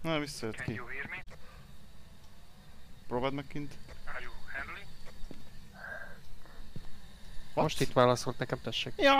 Na, visszajött ki. Próbáld meg kint. Most itt válaszolt nekem, tessék. Ja,